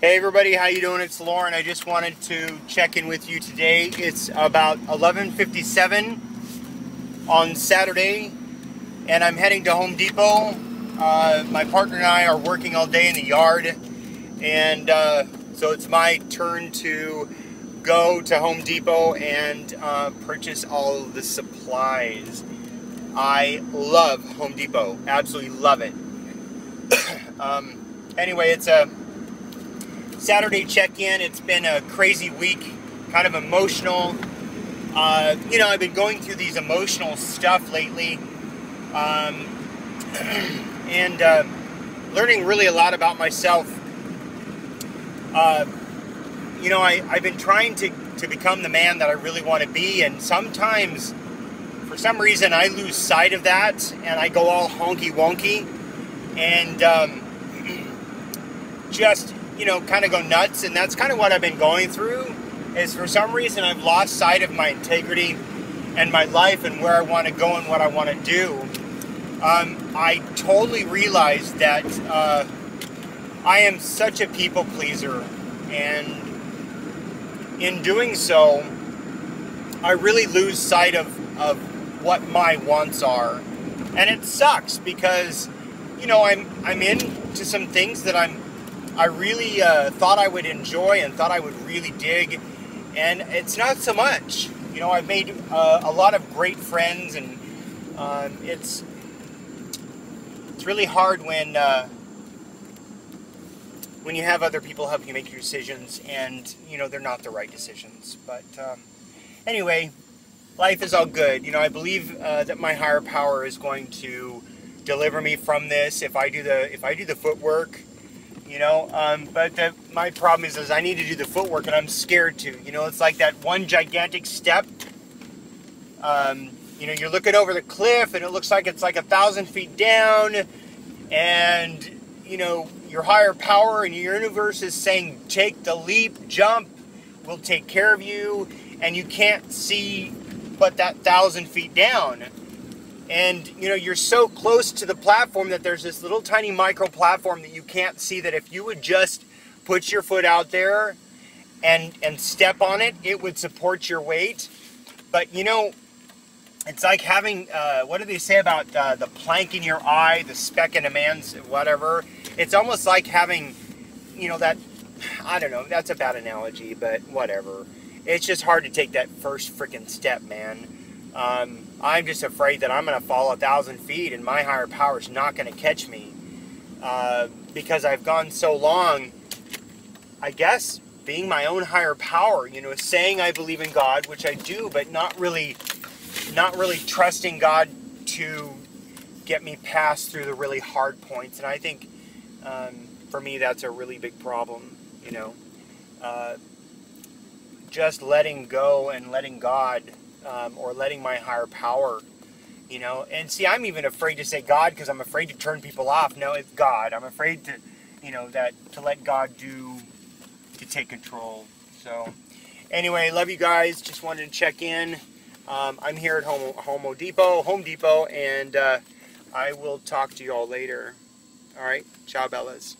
Hey everybody, how you doing? It's Loren. I just wanted to check in with you today. It's about 11:57 on Saturday, and I'm heading to Home Depot. Uh, my partner and I are working all day in the yard, and uh, so it's my turn to go to Home Depot and uh, purchase all the supplies. I love Home Depot. Absolutely love it. um, anyway, it's a Saturday check-in. It's been a crazy week, kind of emotional. Uh, you know, I've been going through these emotional stuff lately, um, and uh, learning really a lot about myself. Uh, you know, I, I've been trying to, to become the man that I really want to be, and sometimes, for some reason, I lose sight of that, and I go all honky wonky, and um, just you know, kind of go nuts, and that's kind of what I've been going through. Is for some reason I've lost sight of my integrity and my life and where I want to go and what I want to do. Um, I totally realized that uh, I am such a people pleaser, and in doing so, I really lose sight of, of what my wants are, and it sucks because you know I'm I'm into some things that I'm I really uh, thought I would enjoy and thought I would really dig, and it's not so much. You know, I've made uh, a lot of great friends, and um, it's it's really hard when uh, when you have other people help you make your decisions, and you know they're not the right decisions. But um, anyway, life is all good. You know, I believe uh, that my higher power is going to deliver me from this if I do the if I do the footwork you know. Um, but the, my problem is, is I need to do the footwork, and I'm scared to. You know, it's like that one gigantic step. Um, you know, you're looking over the cliff, and it looks like it's like a thousand feet down, and you know your higher power and your universe is saying, take the leap, jump, we'll take care of you, and you can't see but that thousand feet down and you know you're so close to the platform that there's this little tiny micro platform that you can't see that if you would just put your foot out there and and step on it it would support your weight. But you know it's like having uh, what do they say about uh, the plank in your eye the speck in a man's whatever? It's almost like having you know that i don't know that's a bad analogy but whatever. It's just hard to take that first freaking step man. Um, I'm just afraid that I'm going to fall a thousand feet and my higher power is not going to catch me uh, because I've gone so long, I guess, being my own higher power, you know, saying I believe in God, which I do, but not really, not really trusting God to get me past through the really hard points. And I think um, for me, that's a really big problem, you know. Uh, just letting go and letting God um, or letting my higher power, you know. And see, I'm even afraid to say God because I'm afraid to turn people off. No, it's God. I'm afraid to, you know, that to let God do, to take control. So, anyway, love you guys. Just wanted to check in. Um, I'm here at Home, Home Depot, Home Depot, and uh, I will talk to you all later. All right, ciao, Bellas.